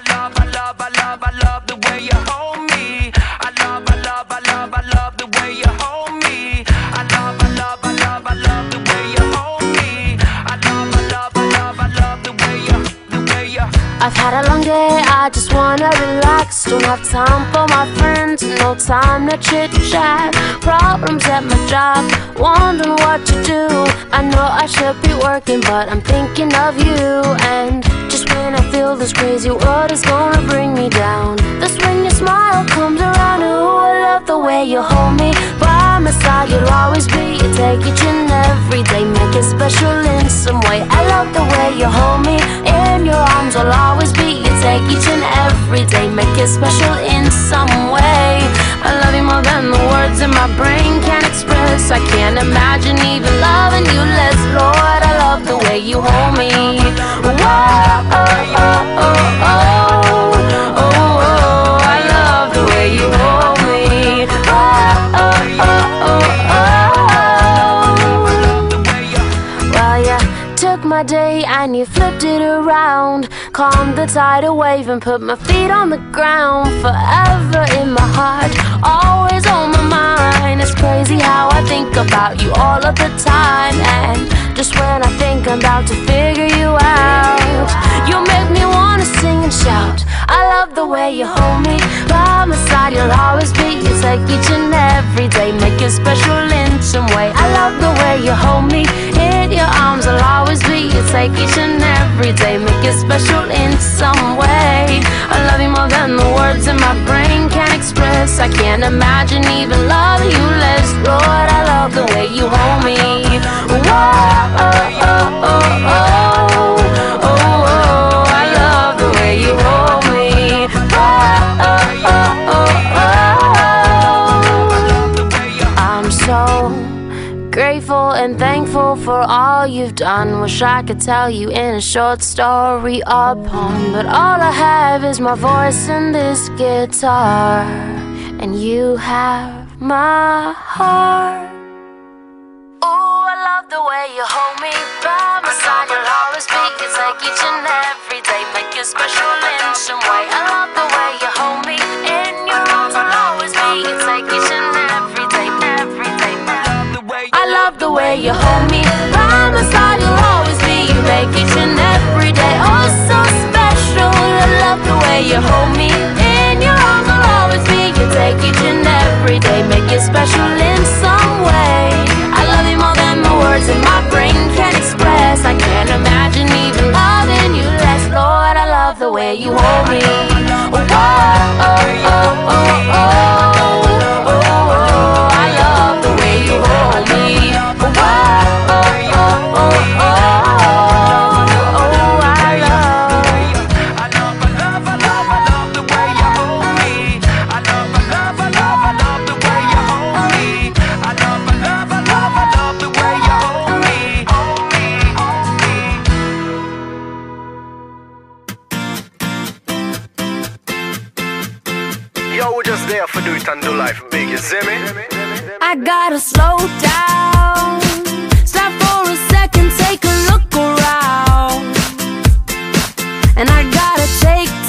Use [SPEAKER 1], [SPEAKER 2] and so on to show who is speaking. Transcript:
[SPEAKER 1] I love, I love, I love, I love the way you hold me. I love, I love, I love, I love the way you hold me. I love, I love, I love, I love the way you hold me. I love, I love, I love, I love the way you, the way you.
[SPEAKER 2] I've had a long day, I just wanna relax. Don't have time for my friends, no time to chit chat. Problems at my job, wondering what to do. I know I should be working, but I'm thinking of you. And this crazy world is gonna bring me down, that's when your smile comes around. Ooh, I love the way you hold me. By my side, you'll always be. You take each and every day, make it special in some way. I love the way you hold me. In your arms, I'll always be. You take each and every day, make it special in some way. I love you more than the words in my brain can express. I can't imagine even loving you less, Lord. I love the way you hold me. Whoa, took my day and you flipped it around. Calmed the tidal wave and put my feet on the ground. Forever in my heart, always on my mind. It's crazy how I think about you all of the time. And just when I think I'm about to figure you out, you make me wanna sing and shout. I love the way you hold me. By my side, you'll always be. You take each and every day, make it special in some way. I love the way you hold me. Take each and every day, make it special in some way. I love you more than the words in my brain can express. I can't imagine even loving for all you've done. Wish I could tell you in a short story or poem, but all I have is my voice and this guitar, and you have my heart. Ooh, I love the way you hold me by my side. You'll always be. You take each and every day, make it special in some way. I love the way you hold me in your arms. I'll always be. You take each and every day, every day. I love the way you hold me
[SPEAKER 3] do it and do life big, you see me?
[SPEAKER 2] I gotta slow down Stop for a second, take a look around And I gotta take